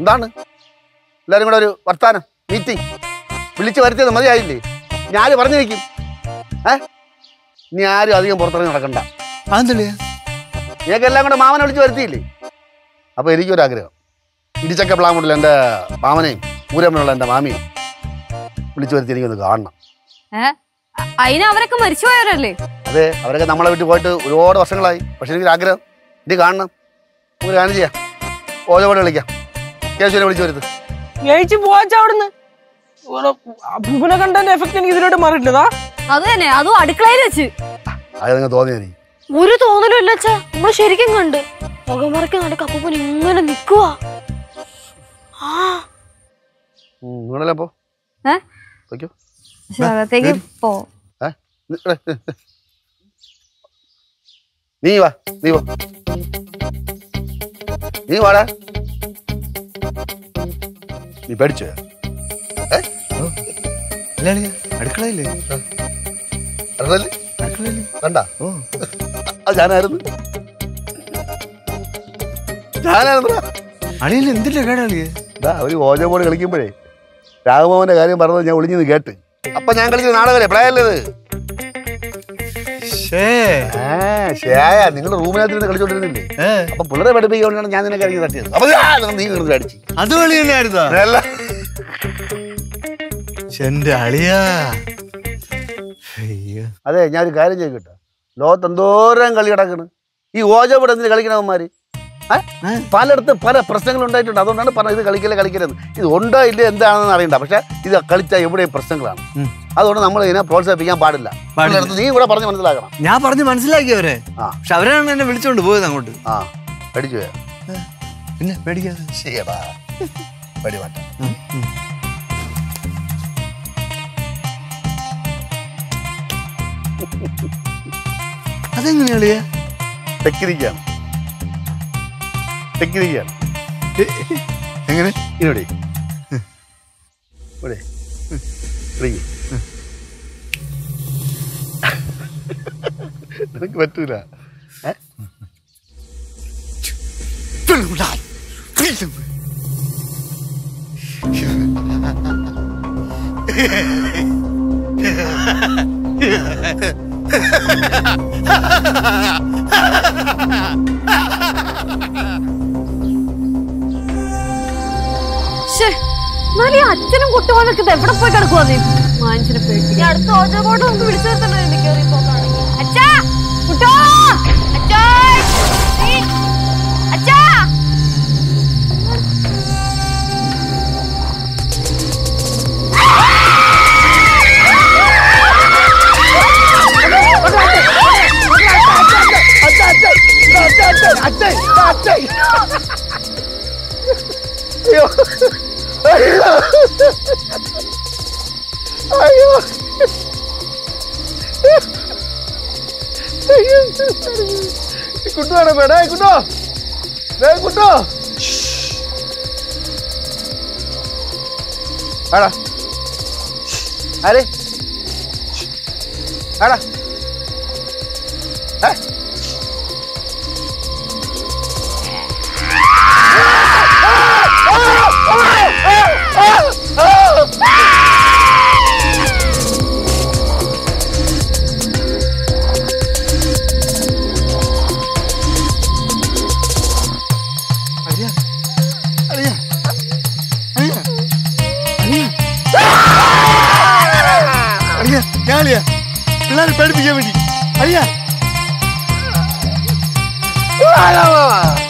എന്താണ്? എല്ലാവരും കൂടെ ഒരു വർത്താനം മീറ്റിംഗ് വിളിച്ചു വരുത്തിയത് മതിയായില്ലേ? ഞാൻ പറഞ്ഞു വയ്ക്കും ഏ? ഇനി ആരും അധികം പുറത്തിറങ്ങി നടക്കണ്ട. അതെന്തല്ലേ? ഞങ്ങൾക്ക് എല്ലാം കൂടെ മാമനെ വിളിച്ച് വരുത്തിയില്ലേ? അപ്പോൾ എനിക്കൊരാഗ്രഹം. ഇടിച്ചക്ക പ്ലാമുണ്ടിൽ എന്റെ മാമനെയും ഊരമ്മനുള്ള എന്റെ മാമിയും വിളിച്ചു വരുത്തി എനിക്കൊന്ന് കാണണം. അതിന് അവരൊക്കെ മരിച്ചുപോയവരല്ലേ അതെ അവരൊക്കെ നമ്മളെ വീട്ടിൽ പോയിട്ട് ഒരുപാട് വർഷങ്ങളായി. പക്ഷെ എനിക്കൊരാഗ്രഹം. ഇത് കാണണം. നമുക്ക് കാണും ചെയ്യാം. ഓജോടെ വിളിക്കാം. കേശുവിനെ വിളിച്ചു വരുത് ജയിച്ച് പോവാച്ച അവിടുന്ന്. അപ്പൂപ്പനെ കണ്ടതിന്റെ എഫക്ട് എനിക്ക് ഇതിലോട്ട് മാറിയിട്ടില്ലതാ അത് തന്നെ അതും അടുക്കളയിൽ വെച്ച്. അത് നിങ്ങൾ തോന്നിയ ഒരു തോന്നലും ഇല്ല അച്ഛാ. നമ്മൾ ശരിക്കും കണ്ട്. മുഖമറക്കി നടക്ക അപ്പൂപ്പൻ ഇങ്ങനെ നിക്കുക നിങ്ങളെല്ലാം പോ അകത്തേക്ക് പോ. നീ വാ നീ വാ. നീ വാടാ. നീ പേടിച്ചോ? അല്ല അടുക്കളയില്ലേ? അടുക്കളയില്ലേ? കണ്ട അത് ഞാനായിരുന്നു. ഞാനായിരുന്നു അളിയല്ല എന്തില്ല ഒരു കളിക്കുമ്പോഴേ രാഘവന്റെ കാര്യം പറഞ്ഞത് ഞാൻ ഒളിഞ്ഞു കേട്ട്. അപ്പൊ ഞാൻ കളിക്കുന്ന നാടകല്ലേ? പ്ലേ അല്ലത് നിങ്ങളുടെ റൂമിനകത്ത് കളിച്ചോണ്ടിരുന്നില്ലേ? അപ്പൊ പിള്ളേരെ പഠിപ്പിക്കൊണ്ടാണ് ഞാൻ നിന്നെ ഇറങ്ങി തട്ടിയത്. അപ്പൊ നീ അടിച്ചു. അത് കളി തന്നെയായിരുന്നു? എന്റെ അളിയാ. അതെ ഞാൻ ഒരു കാര്യം ചോദിക്കട്ടെ? ലോകത്ത് എന്തോരം കളി കിടക്കണ് ഈ ഓജോബോർഡ് എന്തിനു കളിക്കണവന്മാര്? പലയിടത്ത് പല പ്രശ്നങ്ങൾ ഉണ്ടായിട്ടുണ്ട്. അതുകൊണ്ടാണ് പറഞ്ഞത് ഇത് കളിക്കല്ലേ കളിക്കരുത് ഇത് ഉണ്ടോ ഇല്ല എന്താണെന്ന് അറിയണ്ട. പക്ഷെ ഇത് കളിച്ചാൽ എവിടെയും പ്രശ്നങ്ങളാണ്. അതുകൊണ്ട് നമ്മൾ ഇതിനെ പ്രോത്സാഹിപ്പിക്കാൻ പാടില്ല. നീ ഇവിടെ പറഞ്ഞ് മനസ്സിലാക്കണം. ഞാൻ പറഞ്ഞ് മനസ്സിലാക്കി അവരെ ആ. പക്ഷെ അവരാണ് എന്നെ വിളിച്ചോണ്ട് പോയത് അങ്ങോട്ട്. ആ പഠിച്ചു പോയാ? പിന്നെ പേടിക്കാതെ. ശരിയടാ. പടി മാറ്റാം ഉം, ഉം. അതെങ്ങനെയാ ടെക്നിക്കാണ് ടെക്നിക്കാണ് എങ്ങനെ? ഇവിടെ ഇവിടെ ഇറങ്ങി നിനക്ക് പറ്റൂല ഏ? ശ്ശേ, എന്നാലും അച്ഛനും കുട്ടികളൊക്കെ ഇത് എവിടെ പോയി കിടക്കുവാ നീ മാനസിനെ ഇനി അടുത്ത ഓജോ ബോർഡ് നമുക്ക് വിളിച്ചു നിർത്തണോ കയറി പോക്കാണെങ്കിൽ അച്ഛാ കുട്ടോ അച്ഛാ അച്ഛാ അയ്യോ അയ്യോ കുട്ടുവാണ് പേടേ കുട്ടോ. ദേ കുട്ടോ. ആടാ. ആരെ? ആടാ. അളിയാ ഞാൻ അളിയാ പിള്ളേരെ പേടിപ്പിക്കാൻ വേണ്ടി അളിയാ ആ